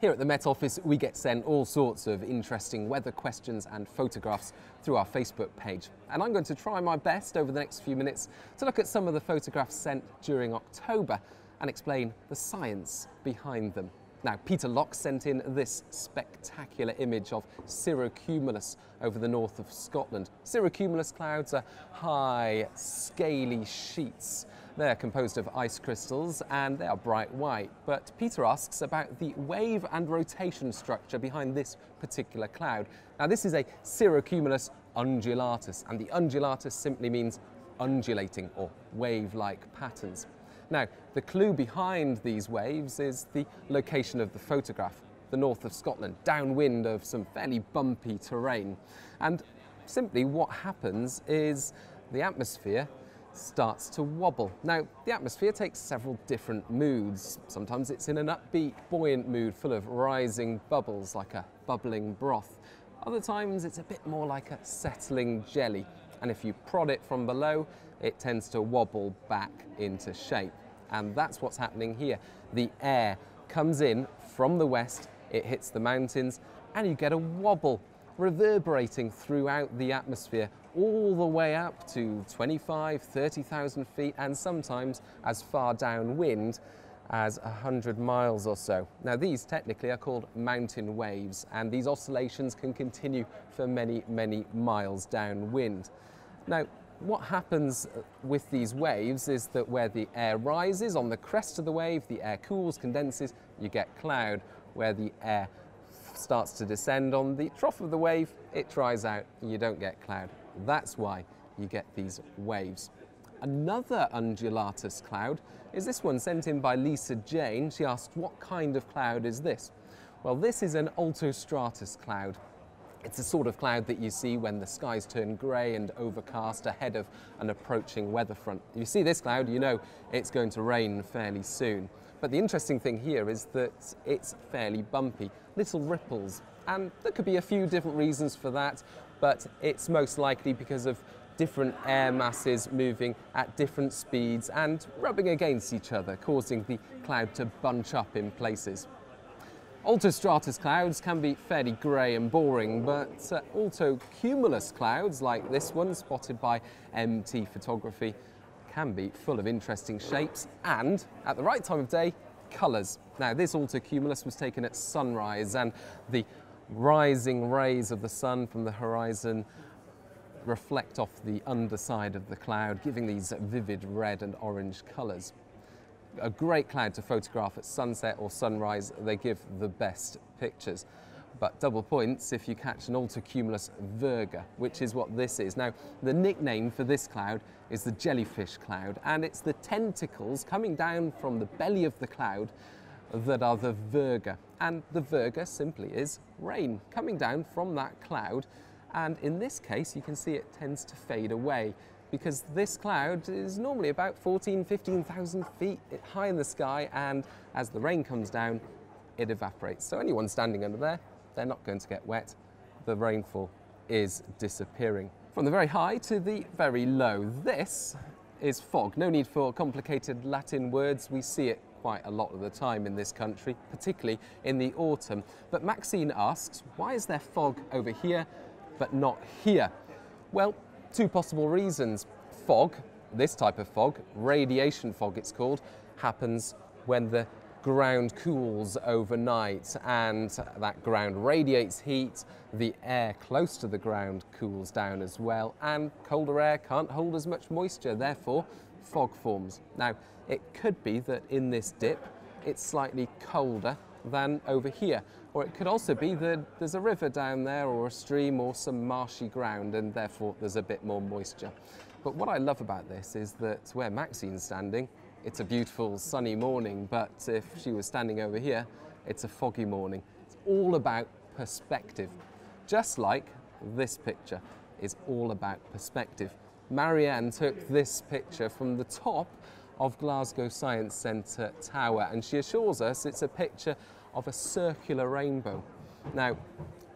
Here at the Met Office, we get sent all sorts of interesting weather questions and photographs through our Facebook page. And I'm going to try my best over the next few minutes to look at some of the photographs sent during October and explain the science behind them. Now, Peter Locke sent in this spectacular image of cirrocumulus over the north of Scotland. Cirrocumulus clouds are high, scaly sheets they're composed of ice crystals and they are bright white. But Peter asks about the wave and rotation structure behind this particular cloud. Now, this is a cirrocumulus undulatus, and the undulatus simply means undulating or wave like patterns. Now, the clue behind these waves is the location of the photograph, the north of Scotland, downwind of some fairly bumpy terrain. And simply what happens is the atmosphere starts to wobble. Now, the atmosphere takes several different moods. Sometimes it's in an upbeat, buoyant mood full of rising bubbles like a bubbling broth. Other times it's a bit more like a settling jelly. And if you prod it from below, it tends to wobble back into shape. And that's what's happening here. The air comes in from the west, it hits the mountains, and you get a wobble reverberating throughout the atmosphere all the way up to 25, 30,000 feet and sometimes as far downwind as 100 miles or so. Now these technically are called mountain waves and these oscillations can continue for many, many miles downwind. Now what happens with these waves is that where the air rises on the crest of the wave, the air cools, condenses, you get cloud. Where the air starts to descend on the trough of the wave, it dries out, you don't get cloud. That's why you get these waves. Another undulatus cloud is this one sent in by Lisa Jane. She asked, what kind of cloud is this? Well, this is an altostratus cloud. It's a sort of cloud that you see when the skies turn grey and overcast ahead of an approaching weather front. You see this cloud, you know it's going to rain fairly soon. But the interesting thing here is that it's fairly bumpy, little ripples, and there could be a few different reasons for that, but it's most likely because of different air masses moving at different speeds and rubbing against each other, causing the cloud to bunch up in places. Altostratus clouds can be fairly grey and boring, but uh, altocumulus clouds, like this one spotted by MT Photography, can be full of interesting shapes and, at the right time of day, colours. Now, this altocumulus was taken at sunrise, and the rising rays of the sun from the horizon reflect off the underside of the cloud, giving these vivid red and orange colours. A great cloud to photograph at sunset or sunrise, they give the best pictures but double points if you catch an altocumulus virga, which is what this is. Now, the nickname for this cloud is the jellyfish cloud, and it's the tentacles coming down from the belly of the cloud that are the virga. And the virga simply is rain coming down from that cloud. And in this case, you can see it tends to fade away because this cloud is normally about 14, 15,000 feet high in the sky. And as the rain comes down, it evaporates. So anyone standing under there they're not going to get wet. The rainfall is disappearing. From the very high to the very low, this is fog. No need for complicated Latin words. We see it quite a lot of the time in this country, particularly in the autumn. But Maxine asks, why is there fog over here but not here? Well, two possible reasons. Fog, this type of fog, radiation fog it's called, happens when the ground cools overnight and that ground radiates heat, the air close to the ground cools down as well and colder air can't hold as much moisture, therefore fog forms. Now it could be that in this dip it's slightly colder than over here or it could also be that there's a river down there or a stream or some marshy ground and therefore there's a bit more moisture. But what I love about this is that where Maxine's standing, it's a beautiful sunny morning, but if she was standing over here, it's a foggy morning. It's all about perspective. Just like this picture is all about perspective. Marianne took this picture from the top of Glasgow Science Centre Tower and she assures us it's a picture of a circular rainbow. Now,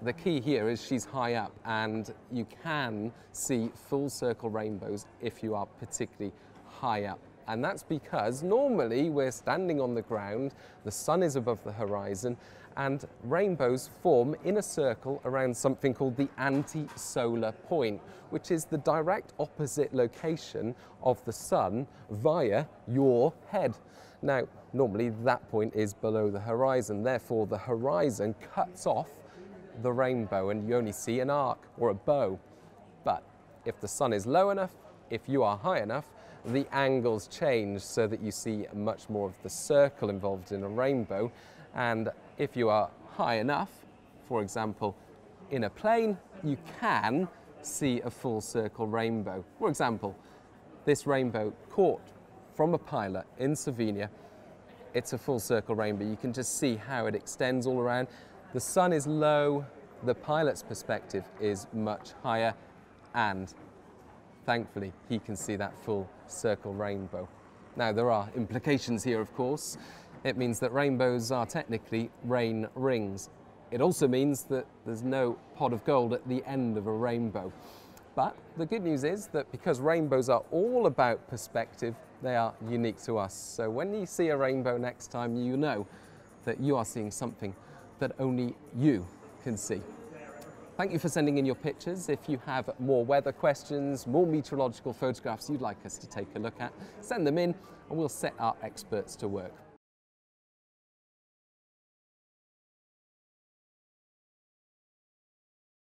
the key here is she's high up and you can see full circle rainbows if you are particularly high up And that's because normally we're standing on the ground, the sun is above the horizon, and rainbows form in a circle around something called the anti-solar point, which is the direct opposite location of the sun via your head. Now, normally that point is below the horizon, therefore the horizon cuts off the rainbow and you only see an arc or a bow. But if the sun is low enough, if you are high enough, the angles change so that you see much more of the circle involved in a rainbow. And if you are high enough, for example, in a plane, you can see a full circle rainbow. For example, this rainbow caught from a pilot in Slovenia, it's a full circle rainbow. You can just see how it extends all around. The sun is low, the pilot's perspective is much higher, and thankfully he can see that full circle rainbow. Now there are implications here of course. It means that rainbows are technically rain rings. It also means that there's no pot of gold at the end of a rainbow. But the good news is that because rainbows are all about perspective, they are unique to us. So when you see a rainbow next time, you know that you are seeing something that only you can see. Thank you for sending in your pictures. If you have more weather questions, more meteorological photographs you'd like us to take a look at, send them in and we'll set our experts to work.